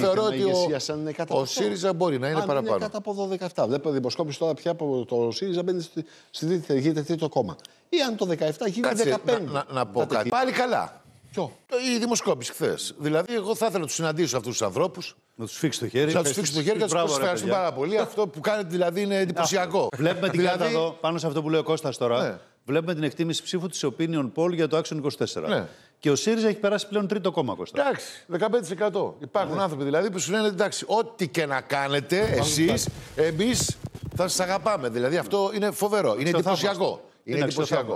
Θεωρώ ότι ηγεσία ο, σαν είναι κάτω από ο αυτό. ΣΥΡΙΖΑ μπορεί να είναι Αν παραπάνω. Είναι κάτω από 12-17. Βλέπω δημοσκόπηση τώρα πια από το ΣΥΡΙΖΑ μπαίνει στη, στη τρίτη, γίνεται τρίτο κόμμα. Ή αν το 17 γίνει Κάτσε, 15. να, να, να πω Κάτι κάτι. τέτοιο. Πάλι καλά. Ποιο; Η δημοσκόπηση χθες. Δηλαδή, εγώ θα ήθελα να τους συναντήσω αυτούς τους ανθρώπους. Να τους φίξεις το χέρι. Να του φίξω το χέρι και να τους πω Μπράβο, ρε, ευχαριστώ παιδιά. πάρα πολύ. Αυτό που κάνετε δηλαδή είναι εντυπωσιακό. Βλέπουμε την δηλαδή, κάρτα εδώ, πάνω σε αυτό που λέει ο Κώστας τώρα. Ναι. Βλέπουμε την εκτίμηση ψήφου της Opinion Poll για το Action 24. Ναι. Και ο ΣΥΡΙΖΑ έχει περάσει πλέον τρίτο κόμμα, Κώστα. Εντάξει, 15%. Υπάρχουν Ναι. άνθρωποι δηλαδή που σου λένε εντάξει, ό,τι και να κάνετε εσείς, εμείς θα σας αγαπάμε. Δηλαδή αυτό είναι φοβερό. Είναι Αξιοθαύμαστο. εντυπωσιακό. Είναι Είναι εντυπωσιακό.